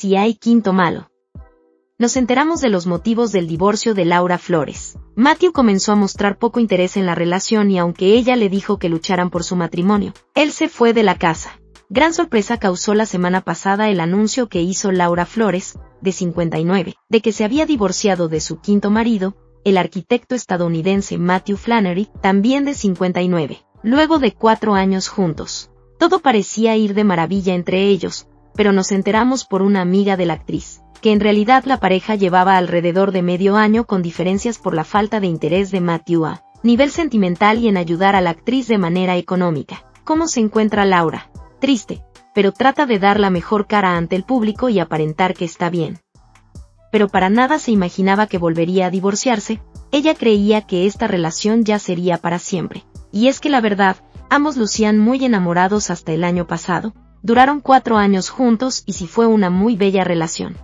si hay quinto malo. Nos enteramos de los motivos del divorcio de Laura Flores. Matthew comenzó a mostrar poco interés en la relación y aunque ella le dijo que lucharan por su matrimonio, él se fue de la casa. Gran sorpresa causó la semana pasada el anuncio que hizo Laura Flores, de 59, de que se había divorciado de su quinto marido, el arquitecto estadounidense Matthew Flannery, también de 59, luego de cuatro años juntos. Todo parecía ir de maravilla entre ellos, pero nos enteramos por una amiga de la actriz, que en realidad la pareja llevaba alrededor de medio año con diferencias por la falta de interés de Matthew a nivel sentimental y en ayudar a la actriz de manera económica. ¿Cómo se encuentra Laura? Triste, pero trata de dar la mejor cara ante el público y aparentar que está bien. Pero para nada se imaginaba que volvería a divorciarse, ella creía que esta relación ya sería para siempre. Y es que la verdad, ambos lucían muy enamorados hasta el año pasado, duraron cuatro años juntos y sí fue una muy bella relación.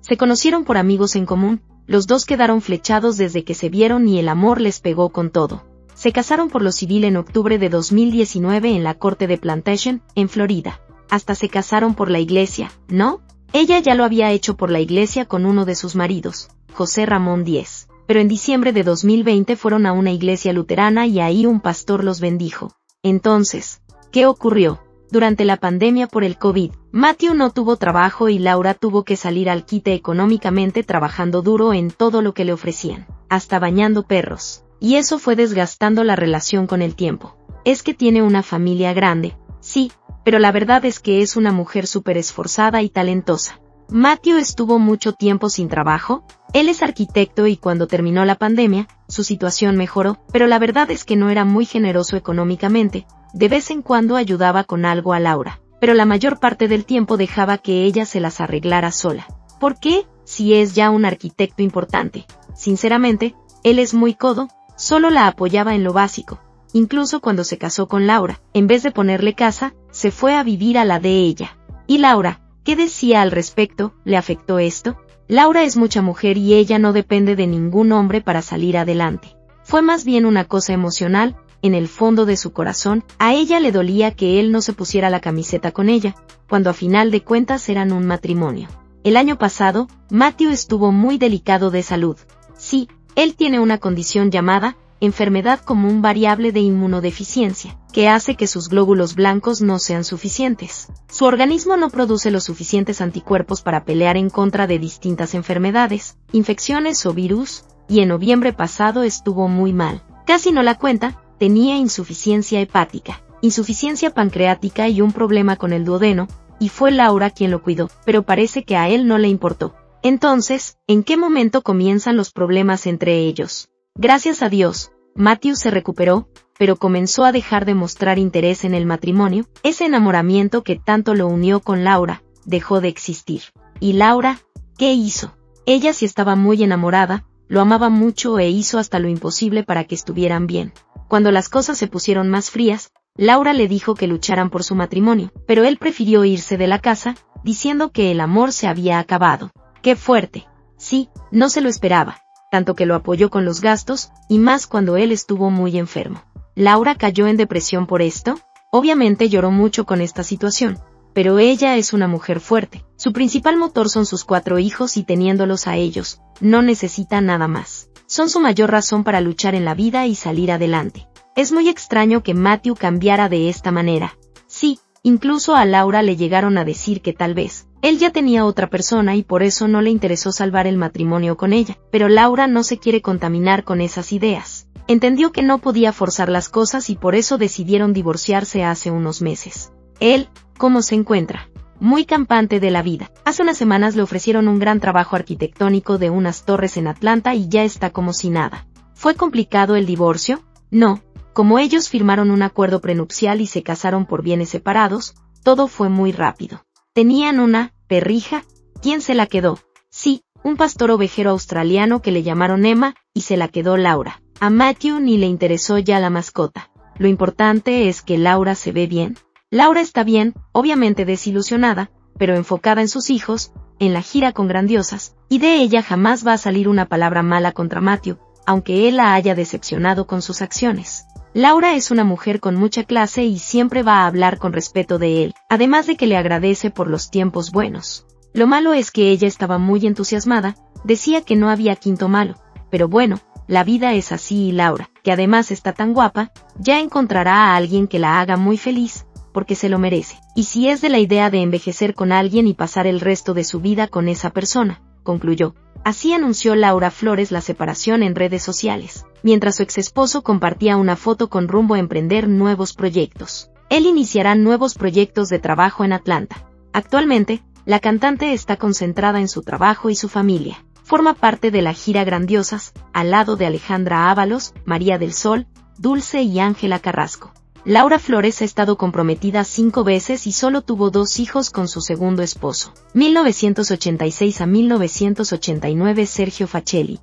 Se conocieron por amigos en común, los dos quedaron flechados desde que se vieron y el amor les pegó con todo. Se casaron por lo civil en octubre de 2019 en la corte de Plantation, en Florida. Hasta se casaron por la iglesia, ¿no? Ella ya lo había hecho por la iglesia con uno de sus maridos, José Ramón Díez. Pero en diciembre de 2020 fueron a una iglesia luterana y ahí un pastor los bendijo. Entonces, ¿qué ocurrió? Durante la pandemia por el COVID, Matthew no tuvo trabajo y Laura tuvo que salir al quite económicamente trabajando duro en todo lo que le ofrecían, hasta bañando perros y eso fue desgastando la relación con el tiempo. Es que tiene una familia grande, sí, pero la verdad es que es una mujer súper esforzada y talentosa. Matthew estuvo mucho tiempo sin trabajo, él es arquitecto y cuando terminó la pandemia, su situación mejoró, pero la verdad es que no era muy generoso económicamente, de vez en cuando ayudaba con algo a Laura, pero la mayor parte del tiempo dejaba que ella se las arreglara sola. ¿Por qué? Si es ya un arquitecto importante. Sinceramente, él es muy codo, Solo la apoyaba en lo básico. Incluso cuando se casó con Laura, en vez de ponerle casa, se fue a vivir a la de ella. ¿Y Laura? ¿Qué decía al respecto? ¿Le afectó esto? Laura es mucha mujer y ella no depende de ningún hombre para salir adelante. Fue más bien una cosa emocional, en el fondo de su corazón, a ella le dolía que él no se pusiera la camiseta con ella, cuando a final de cuentas eran un matrimonio. El año pasado, Matthew estuvo muy delicado de salud. Sí, él tiene una condición llamada enfermedad común variable de inmunodeficiencia, que hace que sus glóbulos blancos no sean suficientes. Su organismo no produce los suficientes anticuerpos para pelear en contra de distintas enfermedades, infecciones o virus, y en noviembre pasado estuvo muy mal. Casi no la cuenta, tenía insuficiencia hepática, insuficiencia pancreática y un problema con el duodeno, y fue Laura quien lo cuidó, pero parece que a él no le importó. Entonces, ¿en qué momento comienzan los problemas entre ellos? Gracias a Dios, Matthew se recuperó, pero comenzó a dejar de mostrar interés en el matrimonio, ese enamoramiento que tanto lo unió con Laura, dejó de existir. ¿Y Laura? ¿Qué hizo? Ella sí estaba muy enamorada, lo amaba mucho e hizo hasta lo imposible para que estuvieran bien. Cuando las cosas se pusieron más frías, Laura le dijo que lucharan por su matrimonio, pero él prefirió irse de la casa, diciendo que el amor se había acabado. ¡Qué fuerte! Sí, no se lo esperaba, tanto que lo apoyó con los gastos, y más cuando él estuvo muy enfermo. Laura cayó en depresión por esto, obviamente lloró mucho con esta situación, pero ella es una mujer fuerte. Su principal motor son sus cuatro hijos y teniéndolos a ellos, no necesita nada más. Son su mayor razón para luchar en la vida y salir adelante. Es muy extraño que Matthew cambiara de esta manera. Sí, incluso a Laura le llegaron a decir que tal vez, él ya tenía otra persona y por eso no le interesó salvar el matrimonio con ella, pero Laura no se quiere contaminar con esas ideas. Entendió que no podía forzar las cosas y por eso decidieron divorciarse hace unos meses. Él, ¿cómo se encuentra? Muy campante de la vida. Hace unas semanas le ofrecieron un gran trabajo arquitectónico de unas torres en Atlanta y ya está como si nada. ¿Fue complicado el divorcio? No. Como ellos firmaron un acuerdo prenupcial y se casaron por bienes separados, todo fue muy rápido. Tenían una, perrija, ¿quién se la quedó? Sí, un pastor ovejero australiano que le llamaron Emma, y se la quedó Laura. A Matthew ni le interesó ya la mascota. Lo importante es que Laura se ve bien. Laura está bien, obviamente desilusionada, pero enfocada en sus hijos, en la gira con grandiosas, y de ella jamás va a salir una palabra mala contra Matthew, aunque él la haya decepcionado con sus acciones. Laura es una mujer con mucha clase y siempre va a hablar con respeto de él, además de que le agradece por los tiempos buenos. Lo malo es que ella estaba muy entusiasmada, decía que no había quinto malo, pero bueno, la vida es así y Laura, que además está tan guapa, ya encontrará a alguien que la haga muy feliz, porque se lo merece. Y si es de la idea de envejecer con alguien y pasar el resto de su vida con esa persona, concluyó. Así anunció Laura Flores la separación en redes sociales, mientras su exesposo compartía una foto con rumbo a emprender nuevos proyectos. Él iniciará nuevos proyectos de trabajo en Atlanta. Actualmente, la cantante está concentrada en su trabajo y su familia. Forma parte de la gira Grandiosas, al lado de Alejandra Ábalos, María del Sol, Dulce y Ángela Carrasco. Laura Flores ha estado comprometida cinco veces y solo tuvo dos hijos con su segundo esposo. 1986 a 1989 Sergio Facelli.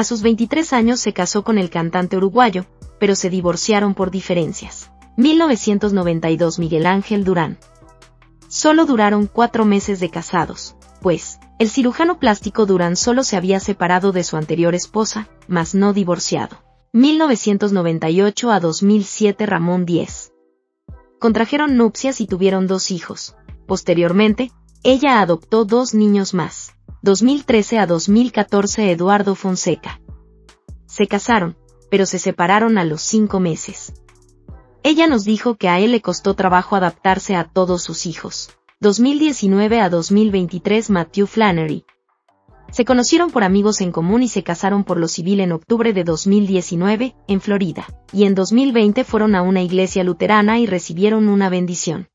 A sus 23 años se casó con el cantante uruguayo, pero se divorciaron por diferencias. 1992 Miguel Ángel Durán. Solo duraron cuatro meses de casados, pues, el cirujano plástico Durán solo se había separado de su anterior esposa, mas no divorciado. 1998 a 2007 Ramón Díez. Contrajeron nupcias y tuvieron dos hijos. Posteriormente, ella adoptó dos niños más. 2013 a 2014 Eduardo Fonseca. Se casaron, pero se separaron a los cinco meses. Ella nos dijo que a él le costó trabajo adaptarse a todos sus hijos. 2019 a 2023 Matthew Flannery. Se conocieron por amigos en común y se casaron por lo civil en octubre de 2019, en Florida, y en 2020 fueron a una iglesia luterana y recibieron una bendición.